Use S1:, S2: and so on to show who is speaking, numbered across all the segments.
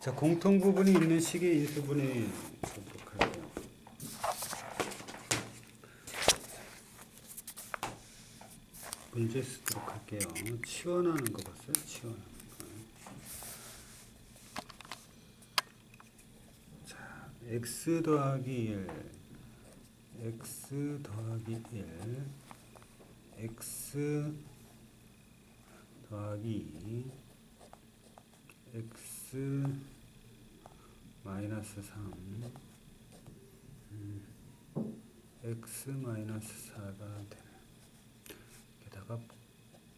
S1: 자, 공통 부분이 있는 식의 인수분해 보도록 할게요. 문제 쓰도록 할게요. 치환하는 거 봤어요? 치환하는 거. 자, x 더하기 1, x 더하기 1, x 더하기 2, x 마이너스 3 음, x 마이너스 4가 되네 게다가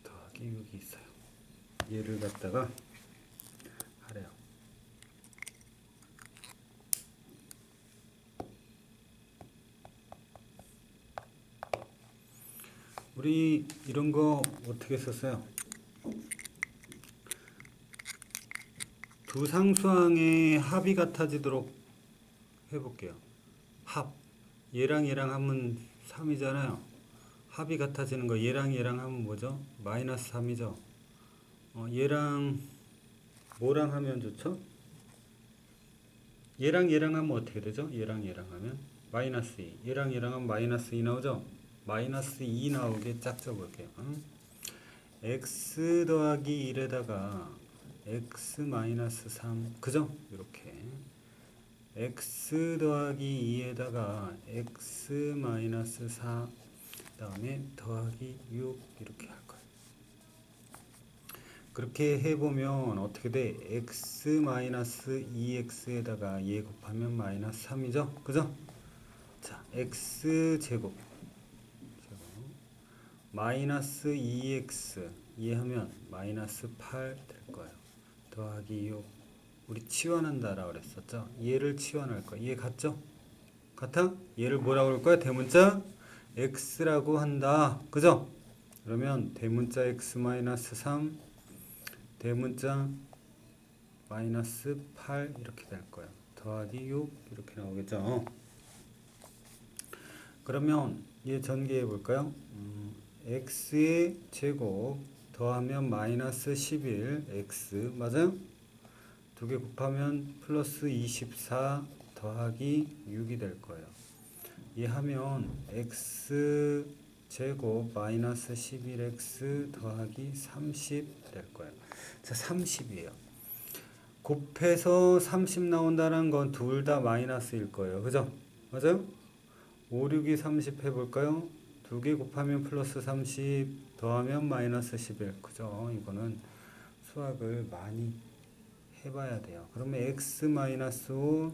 S1: 더하기 6이 있어요. 얘를 갖다가 하래요. 우리 이런 거 어떻게 썼어요? 두 상수항의 합이 같아지도록 해볼게요. 합. 얘랑 얘랑 하면 3이잖아요. 합이 같아지는 거 얘랑 얘랑 하면 뭐죠? 마이너스 3이죠. 어, 얘랑 뭐랑 하면 좋죠? 얘랑 얘랑 하면 어떻게 되죠? 얘랑 얘랑 하면 마이너스 2. 얘랑 얘랑 하면 마이너스 2 나오죠? 마이너스 2 나오게 짝 적을게요. 응? x 더하기 1에다가 x 마이너스 3 그죠? 이렇게 x 더하기 2에다가 x 마이너스 4 다음에 더하기 6 이렇게 할 거예요. 그렇게 해보면 어떻게 돼? x 마이너스 2x에다가 얘 곱하면 마이너스 3이죠? 그죠? 자, x 제곱 제곱 마이너스 2x 이해하면 마이너스 8될 거예요. 더하기 6 우리 치환한다라 그랬었죠. 얘를 치환할 거야. 얘 같죠? 같아? 얘를 뭐라고 그럴 거야? 대문자 x라고 한다. 그죠? 그러면 대문자 x 마이너스 3 대문자 마이너스 8 이렇게 될 거예요. 더하기 6 이렇게 나오겠죠. 그러면 얘 전개해 볼까요? 음, x의 제곱 더하면 마이너스 11 x 맞아요? 두 개 곱하면 플러스 24 더하기 6이 될 거예요. 이 하면 x 제곱 마이너스 11x 더하기 30 될 거예요. 자, 30이에요. 곱해서 30 나온다는 건 둘 다 마이너스일 거예요. 그죠? 맞아요? 5, 6이 30 해볼까요? 두 개 곱하면 플러스 30 더하면 마이너스 11 그죠? 이거는 수학을 많이 해봐야 돼요. 그러면 x 마이너스 5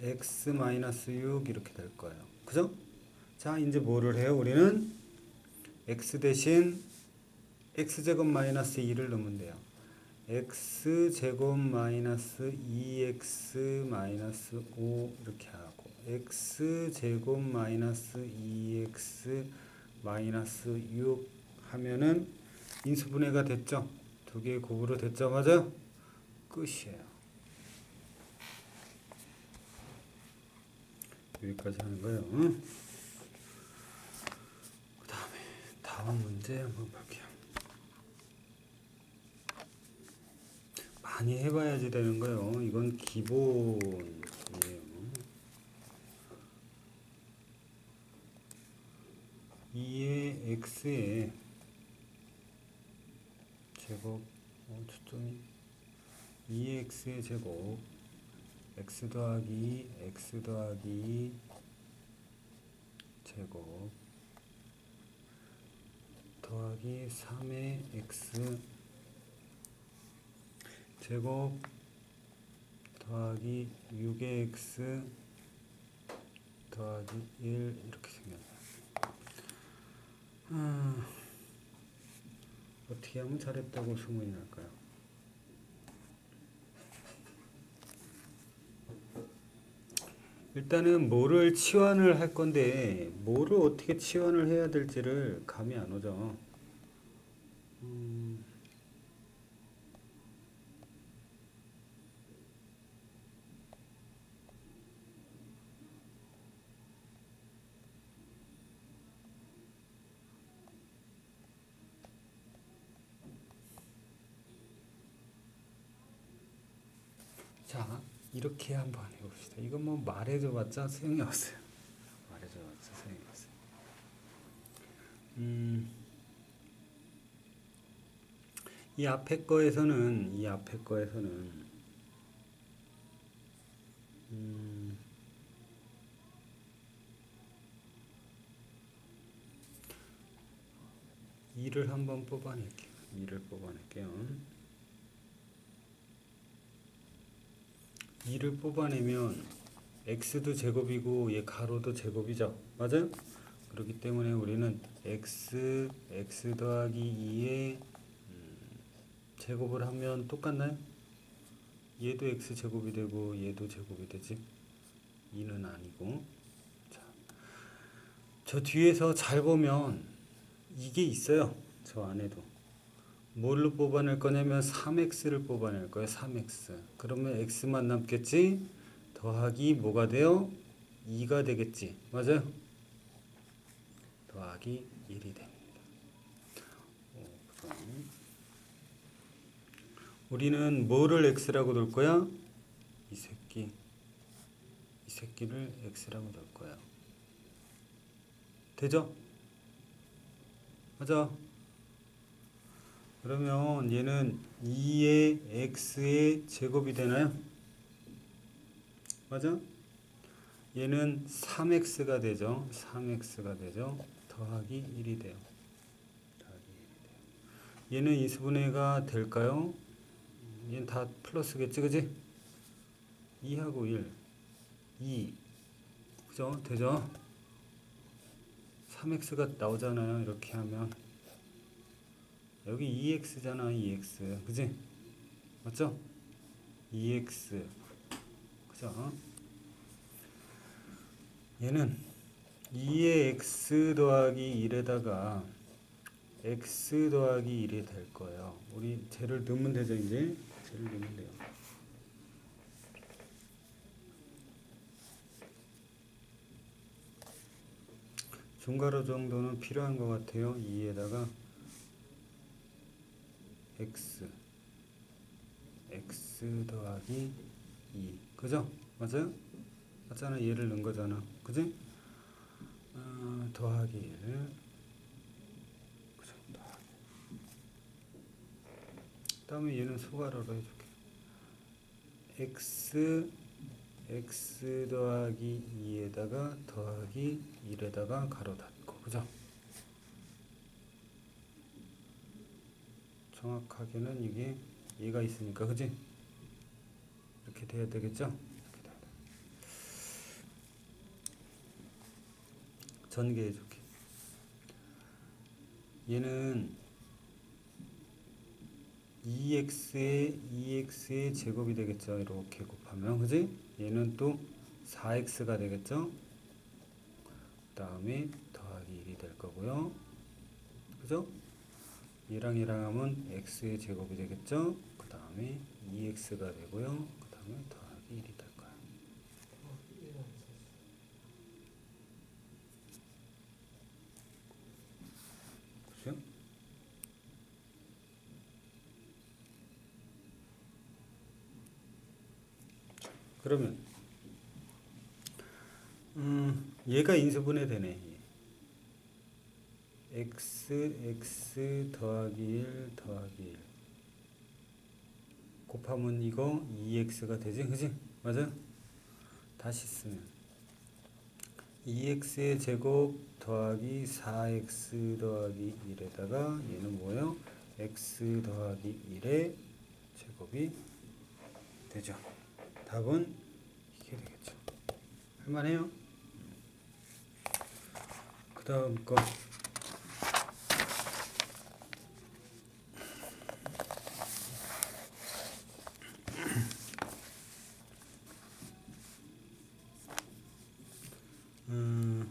S1: x 마이너스 6 이렇게 될 거예요. 그죠? 자 이제 뭐를 해요? 우리는 x 대신 x제곱 마이너스 2를 넣으면 돼요. x제곱 마이너스 2x 마이너스 5 이렇게 하고 x제곱 마이너스 2x 마이너스 6 하면은 인수분해가 됐죠? 두 개의 곱으로? 맞아요? 끝이에요. 여기까지 하는 거예요. 응? 그 다음에 다음 문제 한번 볼게요. 많이 해봐야지 되는 거예요. 이건 기본이에요. 2의 x의 제곱 어, 초점이 2x의 제곱 x 더하기 x 더하기 제곱 더하기 3의 x 제곱 더하기 6의 x 더하기 1 이렇게 생겼네요. 아, 어떻게 하면 잘했다고 소문이 날까요? 일단은 뭐를 치환을 할 건데 뭐를 어떻게 치환을 해야 될지를 감이 안 오죠. 음, 자, 이렇게 한번 해봅시다. 이건 뭐 말해줘봤자 소용이 없어요. 말해줘봤자 소용이 없어요. 음, 이 앞에 거에서는 이 앞에 거에서는 음, 이를 한번 뽑아낼게요. 이를 뽑아낼게요. 2를 뽑아내면 x도 제곱이고 얘 가로도 제곱이죠. 맞아요? 그렇기 때문에 우리는 x, x 더하기 2의 음, 제곱을 하면 똑같나요? 얘도 x 제곱이 되고 얘도 제곱이 되지. 2는 아니고. 자, 저 뒤에서 잘 보면 이게 있어요. 저 안에도. 뭘로 뽑아낼 거냐면 3x를 뽑아낼 거예요. 3x. 그러면 x만 남겠지? 더하기 뭐가 돼요? 2가 되겠지. 맞아요? 더하기 1이 됩니다. 오, 우리는 뭐를 x라고 놓을 거야? 이 새끼. 이 새끼를 x라고 놓을 거야. 되죠? 맞아. 그러면 얘는 2의 x의 제곱이 되나요? 맞아? 얘는 3x가 되죠. 3x가 되죠. 더하기 1이 돼요. 더하기 1이 돼요. 얘는 이수분해가 될까요? 얘는 다 플러스겠지, 그지? 2하고 1. 2. 그죠? 되죠? 3x가 나오잖아요. 이렇게 하면. 여기 2x잖아 2x 그지? 맞죠? 2x 그죠? 얘는 2의 x 더하기 1에다가 x 더하기 1이 될 거예요 우리 쟤를 넣으면 되죠 이제 쟤를 넣으면 돼요 중괄호 정도는 필요한 것 같아요 2에다가 x x 더하기 2 그죠? 맞아요? 맞잖아 얘를 넣은 거잖아 그지? 어, 더하기 1 그죠? 더하기 다음에 얘는 소괄호로 해줄게 x x 더하기 2에다가 더하기 1에다가 가로 닫고 그죠? 정확하게는 이게 얘가 있으니까 그지? 이렇게 돼야 되겠죠? 전개해 줄게. 얘는 2x의 2x의 제곱이 되겠죠. 이렇게 곱하면 그지? 얘는 또 4x가 되겠죠? 다음에 더하기 1이 될 거고요. 그죠? 얘랑 얘랑 하면 x의 제곱이 되겠죠? 그 다음에 2x가 되고요. 그 다음에 더하기 1이 될 거야. 그죠? 그러면 음, 얘가 인수분해 되네. X x 더하기 1 더하기 1 곱하면 이거 2x가 되지? 그지? 맞아 다시 쓰면. 2x의 제곱 더하기 4x 더하기 1에다가 얘는 뭐예요? X 더하기 1의 제곱이 되죠. 답은 이게 되겠죠. 할만해요? 그 다음 거 음,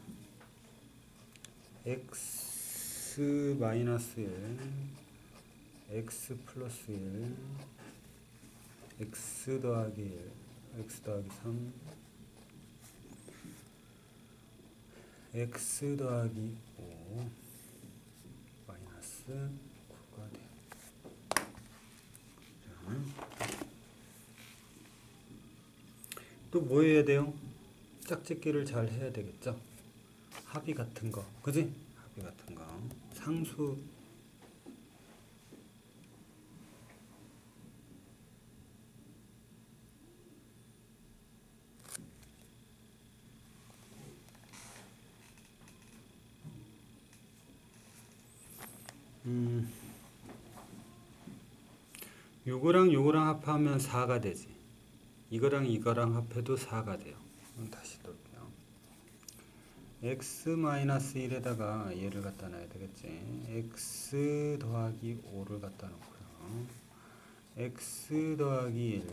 S1: x 마이너스 1 x 플러스 1 x 더하기 1 x 더하기 3 x 더하기 5 마이너스 9가 돼요. 자. 또뭐 해야 돼요? 짝짓기를 잘 해야 되겠죠? 합의 같은 거, 그지? 합의 같은 거. 상수 음, 요거랑 요거랑 합하면 4가 되지. 이거랑 이거랑 합해도 4가 돼요. 다시 볼게요. X-1에다가 얘를 갖다 놔야 되겠지. x 더하기 5를 갖다 놓고요. x 더하기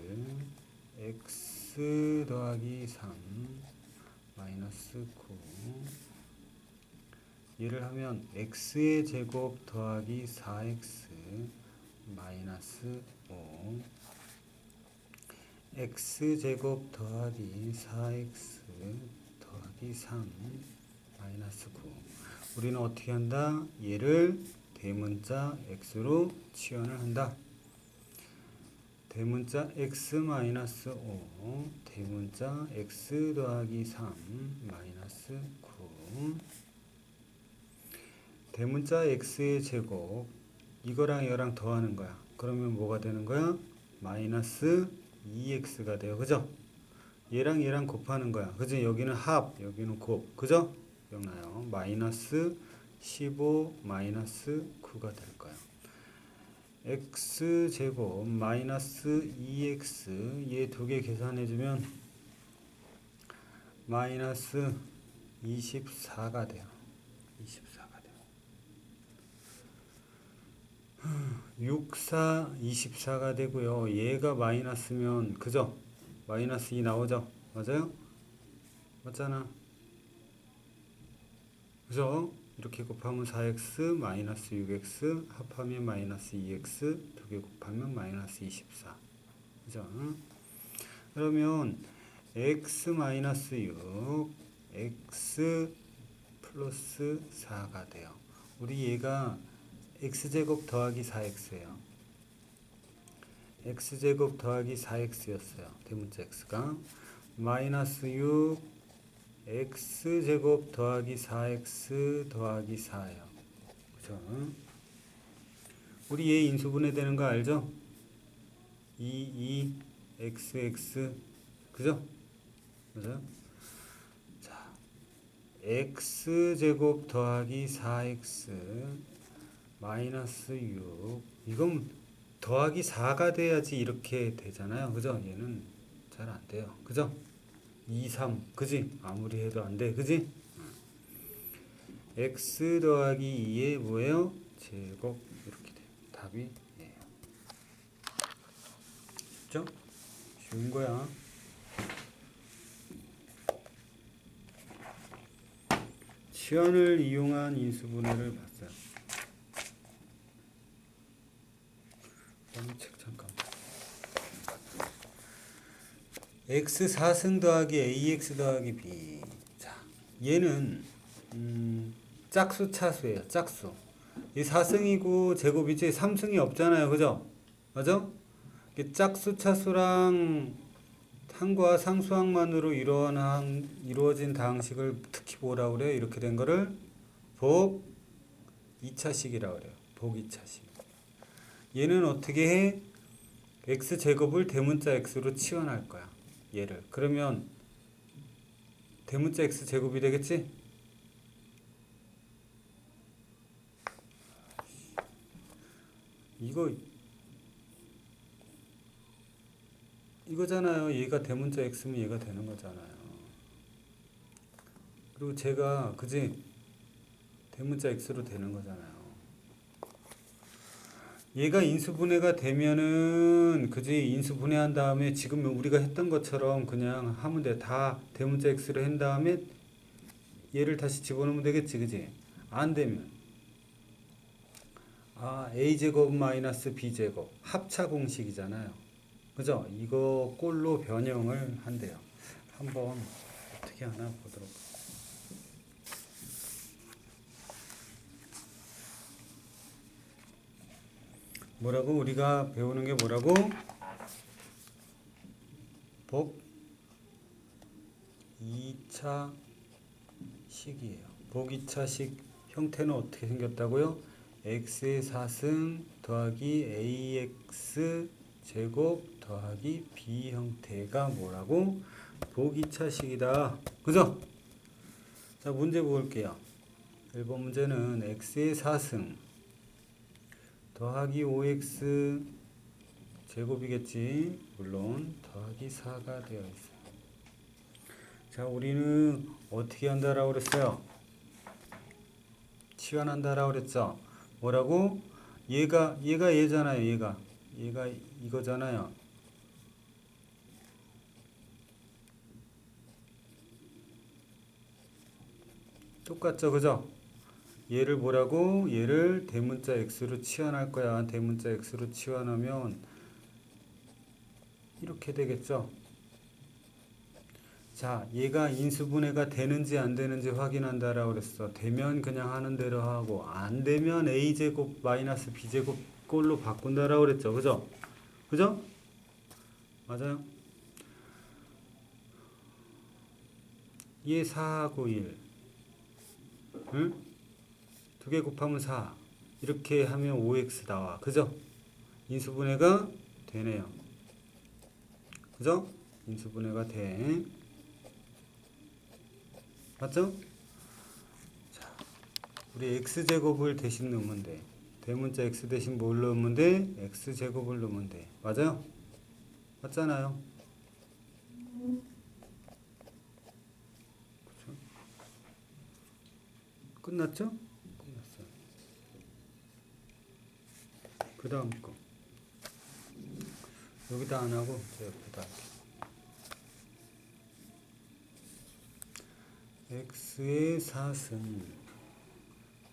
S1: 1, x 더하기 3, 마이너스 9. 얘를 하면 x의 제곱 더하기 4x 마이너스 5 x제곱 더하기 4x 더하기 3 마이너스 9 우리는 어떻게 한다? 얘를 대문자 x로 치환을 한다. 대문자 x 마이너스 5 대문자 x 더하기 3 마이너스 9 대문자 x의 제곱 이거랑 이거랑 더하는 거야. 그러면 뭐가 되는 거야? 마이너스 2x가 돼요. 그죠? 얘랑 얘랑 곱하는 거야. 그죠? 여기는 합, 여기는 곱. 그죠? 기억나요? 마이너스 15 마이너스 9가 될 거야. x 제곱 마이너스 2x 얘 두 개 계산해 주면 마이너스 24가 돼요. 24가 돼요. 6, 4, 24가 되고요. 얘가 마이너스면 그죠? 마이너스 2 나오죠? 맞아요? 맞잖아. 그죠? 이렇게 곱하면 4x 마이너스 6x 합하면 마이너스 2x 두 개 곱하면 마이너스 24 그죠? 그러면 x 마이너스 6 x 플러스 4가 돼요. 우리 얘가 x제곱 더하기 4x예요. x제곱 더하기 4x였어요. 대문자 x가 마이너스 6 x제곱 더하기 4x 더하기 4예요. 그죠? 우리 얘 인수분해 되는 거 알죠? 2, 2, x, x 그죠? 맞아요? 자, x제곱 더하기 4x 마이너스 6 이건 더하기 4가 돼야지 이렇게 되잖아요. 그죠? 얘는 잘 안 돼요. 그죠? 2, 3 그지? 아무리 해도 안 돼. 그지? x 더하기 2의 뭐예요? 제곱 이렇게 돼요. 답이 얘예요. 쉽죠? 쉬운 거야. 치환을 이용한 인수분해를 봤어요. 그다음에 책 잠깐. X 4승 더하기 ax 더하기 b. 자, 얘는 음, 짝수 차수예요. 짝수. 이 4승이고 제곱이지 3승이 없잖아요. 그죠? 이 짝수 차수랑 항과 상수항만으로 이루어진, 이루어진 다항식을 특히 뭐라 그래요? 이렇게 된 거를 복 2차식이라고 그래요. 복 2차식. 얘는 어떻게 해? x제곱을 대문자 x로 치환할 거야. 얘를. 그러면 대문자 x제곱이 되겠지? 이거 이거잖아요. 얘가 대문자 x면 얘가 되는 거잖아요. 그리고 제가 그지 대문자 x로 되는 거잖아요. 얘가 인수분해가 되면은 그지 인수분해한 다음에 지금 우리가 했던 것처럼 그냥 하면 돼. 다 대문자 x로 한 다음에 얘를 다시 집어넣으면 되겠지, 그지? 안 되면 아 a 제곱 마이너스 b 제곱 합차 공식이잖아요. 그죠? 이거 꼴로 변형을 한대요. 한번 어떻게 하나 보도록. 뭐라고 우리가 배우는 게 뭐라고? 복 2차 식이에요. 보기차식 형태는 어떻게 생겼다고요? x의 4승 더하기 ax 제곱 더하기 b 형태가 뭐라고? 보기차식이다. 그죠? 자, 문제 볼게요. 1번 문제는 x의 4승 더하기 5x 제곱이겠지. 물론 더하기 4가 되어 있어요. 자, 우리는 어떻게 한다라고 그랬어요? 치환한다라고 그랬죠? 뭐라고? 얘가 얘가 얘잖아요. 얘가 얘가 이거잖아요. 똑같죠, 그죠? 얘를 뭐라고? 얘를 대문자 x로 치환할 거야. 대문자 x로 치환하면 이렇게 되겠죠? 자, 얘가 인수분해가 되는지 안 되는지 확인한다라고 그랬어. 되면 그냥 하는 대로 하고 안 되면 a제곱 마이너스 b제곱 꼴로 바꾼다라고 그랬죠. 그죠? 그죠? 맞아요? 얘 4하고 1. 응? 두 개 곱하면 4. 이렇게 하면 5x 나와. 그죠? 인수분해가 되네요. 그죠? 인수분해가 돼. 맞죠? 자, 우리 x제곱을 대신 넣으면 돼. 대문자 x 대신 뭘 넣으면 돼? x제곱을 넣으면 돼. 맞아요? 맞잖아요. 그쵸? 끝났죠요. 그 다음 거. 여기다 안 하고 저 옆에다 x의 4승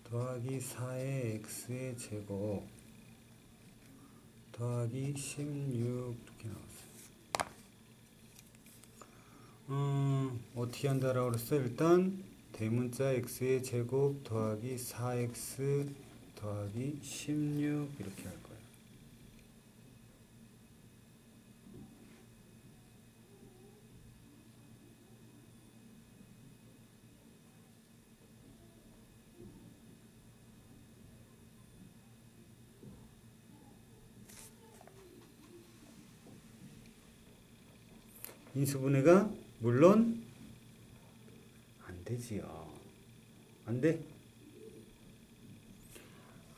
S1: 더하기 4의 x의 제곱 더하기 16 이렇게 나왔어요. 음, 어떻게 한다라고 그랬어? 일단 대문자 x의 제곱 더하기 4x 더하기 16 이렇게 할 거예요. 인수분해가 물론 안 되지요. 안 돼.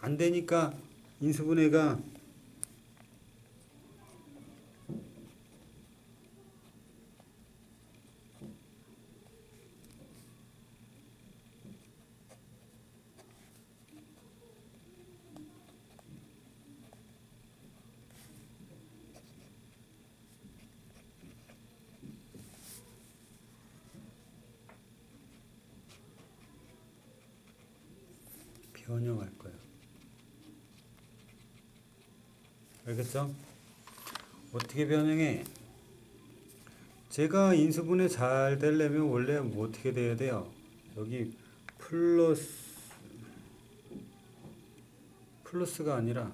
S1: 안 되니까 인수분해가 변형할 거예요. 알겠죠? 어떻게 변형해? 제가 인수분해 잘 되려면 원래 뭐 어떻게 돼야 돼요? 여기 플러스 플러스가 아니라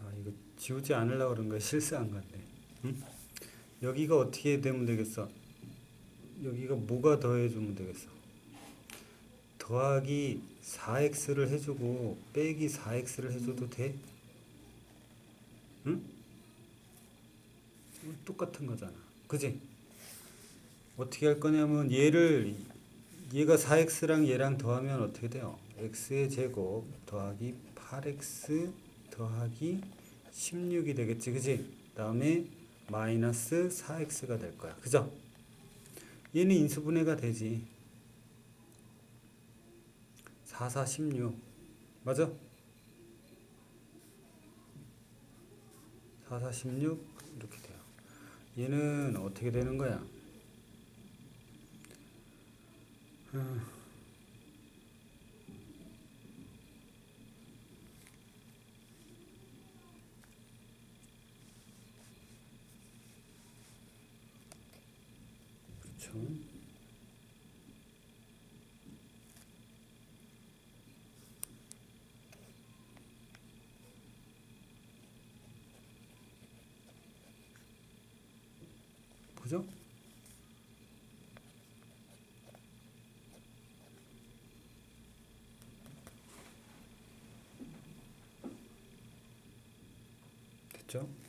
S1: 아 이거 지우지 않으려고 그런 거야 실수한 건데 응? 여기가 어떻게 되면 되겠어? 여기가 뭐가 더해주면 되겠어? 더하기 4x를 해주고 빼기 4x를 해줘도 돼? 응? 똑같은 거잖아. 그지? 어떻게 할 거냐면 얘를 얘가 4x랑 얘랑 더하면 어떻게 돼요? x의 제곱 더하기 8x 더하기 16이 되겠지. 그지? 다음에 마이너스 4x가 될 거야. 그죠? 얘는 인수분해가 되지. 4, 4, 16. 맞아? 4, 4, 16 이렇게 돼요. 얘는 어떻게 되는 거야? 음. 그렇죠. 그죠? 됐죠?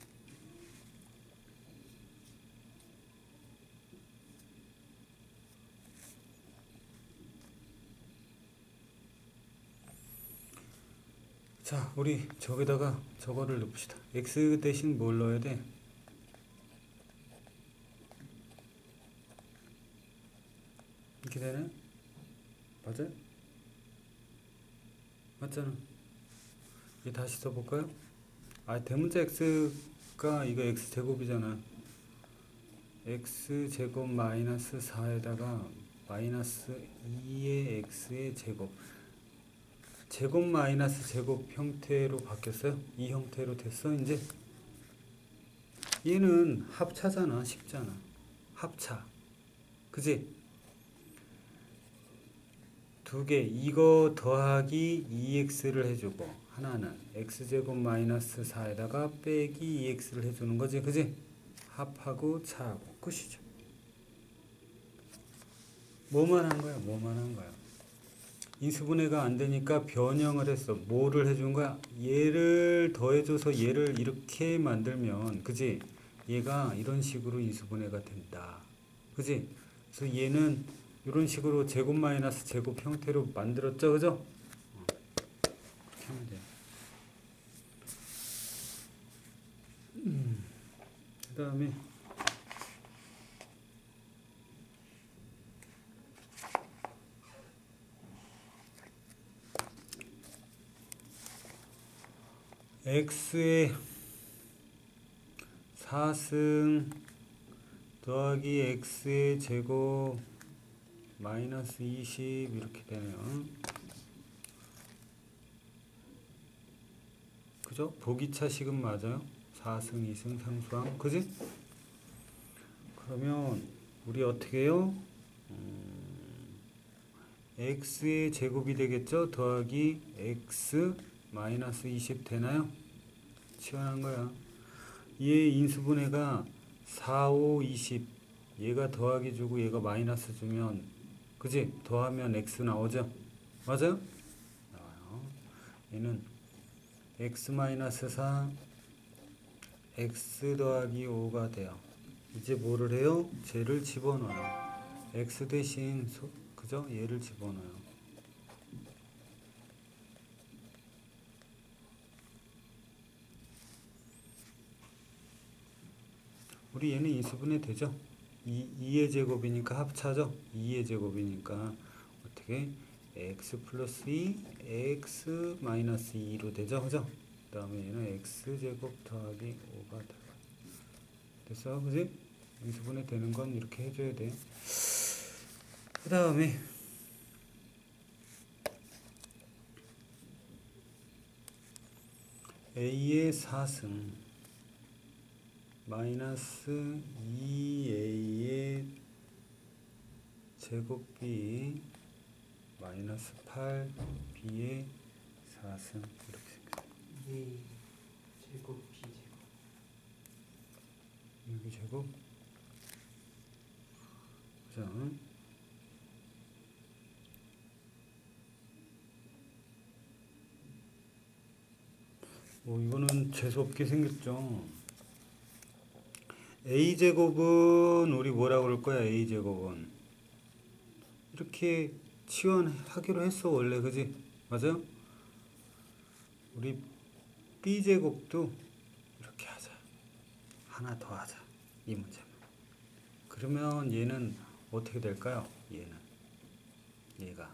S1: 자, 우리 저기다가 저거를 넣읍시다. x 대신 뭘 넣어야 돼? 이렇게 되네? 맞아요? 맞잖아. 이 다시 써볼까요? 아, 대문자 x가 이거 x 제곱이잖아. x 제곱 마이너스 4에다가 마이너스 2의 x의 제곱. 제곱 마이너스 제곱 형태로 바뀌었어요. 이 형태로 됐어, 이제. 얘는 합차잖아, 쉽잖아. 합차. 그지? 두 개, 이거 더하기 2x를 해주고, 하나는 x제곱 마이너스 4에다가 빼기 2x를 해주는 거지, 그지? 합하고 차하고, 끝이죠. 뭐만 한 거야, 뭐만 한 거야. 인수분해가 안 되니까 변형을 했어. 뭐를 해준 거야? 얘를 더해줘서 얘를 이렇게 만들면, 그지? 얘가 이런 식으로 인수분해가 된다. 그지? 그래서 얘는 이런 식으로 제곱 마이너스 제곱 형태로 만들었죠, 그죠? 어. 음, 그 다음에 x의 4승 더하기 x의 제곱 마이너스 20 이렇게 되면 그죠? 보기차식은 맞아요 4승 2승 상수항 그지? 그러면 우리 어떻게 해요? 음, x의 제곱이 되겠죠? 더하기 x 마이너스 20 되나요? 치환한 거야. 얘 인수분해가 4, 5, 20 얘가 더하기 주고 얘가 마이너스 주면 그지? 더하면 x 나오죠? 맞아요? 나와요. 얘는 x 마이너스 4 x 더하기 5가 돼요. 이제 뭐를 해요? 쟤를 집어넣어요. x 대신 소, 그죠? 얘를 집어넣어요. 우리 얘는 인수분해 되죠? 2, 2의 제곱이니까 합차죠? 2의 제곱이니까 어떻게 x 플러스 2 x 마이너스 2로 되죠? 그죠? 그 다음에 얘는 x 제곱 더하기 5가 돼요. 됐어? 그지? 인수분해 되는 건 이렇게 해줘야 돼. 그 다음에 a의 4승 마이너스 2a의 제곱b 마이너스 8b의 4승 이렇게 생겼어요.
S2: A 제곱 B 제곱.
S1: 여기 제곱. 자뭐 이거는 재수없게 생겼죠 a제곱은 우리 뭐라고 그럴 거야 a제곱은 이렇게 치환하기로 했어 원래 그지 맞아요? 우리 b제곱도 이렇게 하자 하나 더 하자 이 문제만 그러면 얘는 어떻게 될까요? 얘는 얘가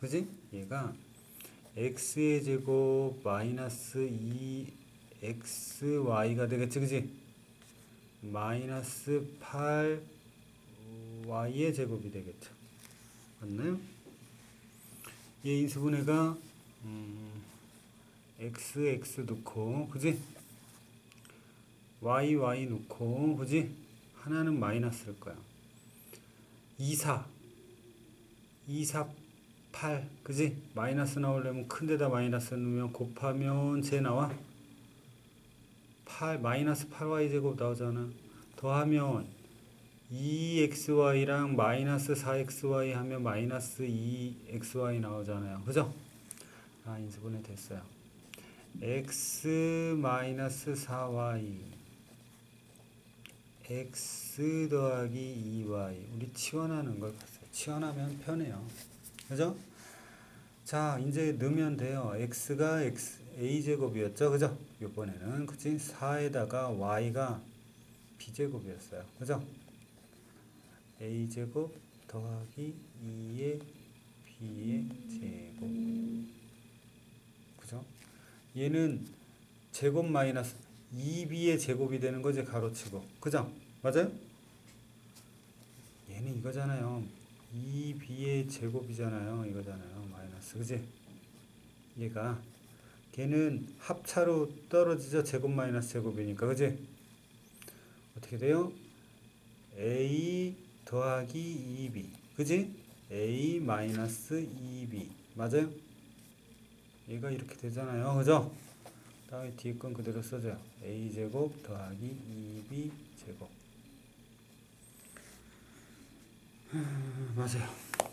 S1: 그지? 얘가 x의 제곱 마이너스 2xy가 되겠지 그지? 마이너스 8y의 제곱이 되겠죠 맞나요? 얘 인수분해가 음, x x 넣고 그지? y y 넣고 그지? 하나는 마이너스일 거야 2 4 2 4 8 그지? 마이너스 나오려면 큰 데다 마이너스 넣으면 곱하면 제 나와 8 마이너스 8y 제곱 나오잖아 더하면 2xy랑 마이너스 4xy 하면 마이너스 2xy 나오잖아요. 그죠? 아, 인수분해 됐어요. x 마이너스 4y x 더하기 2y 우리 치환하는 걸 봤어요. 치환하면 편해요. 그죠? 자, 이제 넣으면 돼요. x가 x a제곱이었죠. 그죠? 이번에는 그치? 4에다가 y가 b제곱이었어요. 그죠? a제곱 더하기 2의 b의 제곱 그죠? 얘는 제곱 마이너스 2b의 제곱이 되는 거지 가로치고 그죠? 맞아요? 얘는 이거잖아요 2b의 제곱이잖아요 이거잖아요 마이너스 그지? 얘가 걔는 합차로 떨어지죠 제곱 마이너스 제곱이니까 그지? 어떻게 돼요? a 더하기 2b 그지? a 마이너스 2b 맞아요? 얘가 이렇게 되잖아요 그죠? 다음에 뒤에 건 그대로 써줘요 a제곱 더하기 2b 제곱 맞아요